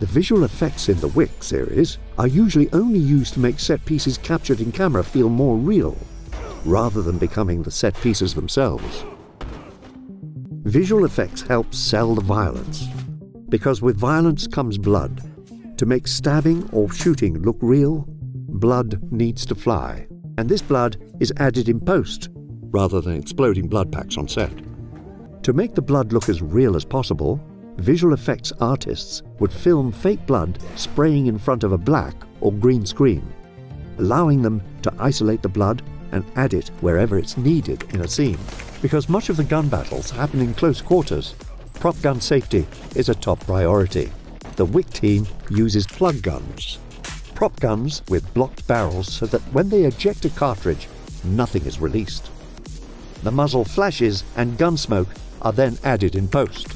The visual effects in the Wick series are usually only used to make set pieces captured in camera feel more real, rather than becoming the set pieces themselves. Visual effects help sell the violence, because with violence comes blood. To make stabbing or shooting look real, blood needs to fly, and this blood is added in post, rather than exploding blood packs on set. To make the blood look as real as possible, visual effects artists would film fake blood spraying in front of a black or green screen, allowing them to isolate the blood and add it wherever it's needed in a scene. Because much of the gun battles happen in close quarters, prop gun safety is a top priority. The Wick team uses plug guns, prop guns with blocked barrels so that when they eject a cartridge, nothing is released. The muzzle flashes and gun smoke are then added in post.